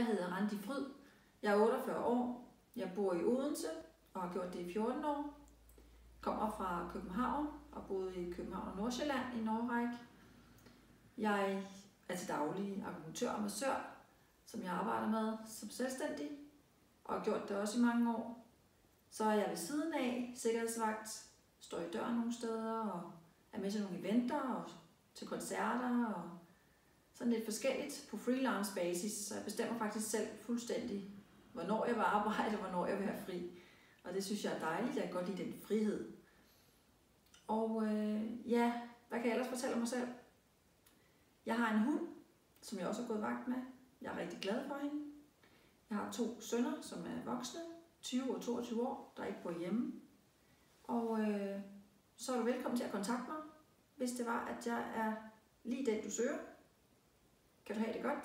Jeg hedder Randi Fryd. Jeg er 48 år. Jeg bor i Odense og har gjort det i 14 år. Kommer fra København og boede i København og Nordsjælland i Norræk. Jeg er til daglig akupunktør og massør, som jeg arbejder med som selvstændig og har gjort det også i mange år. Så er jeg ved siden af sikkerhedsvagt, står i døren nogle steder og er med til nogle eventer og til koncerter og sådan lidt forskelligt på freelance basis, så jeg bestemmer faktisk selv fuldstændig, hvornår jeg vil arbejde og hvornår jeg vil have fri. Og det synes jeg er dejligt, jeg kan godt lide den frihed. Og øh, ja, hvad kan jeg ellers fortælle om mig selv? Jeg har en hund, som jeg også har gået vagt med. Jeg er rigtig glad for hende. Jeg har to sønner, som er voksne, 20 og 22 år, der ikke bor hjemme. Og øh, så er du velkommen til at kontakte mig, hvis det var, at jeg er lige den, du søger. Kan du have det godt?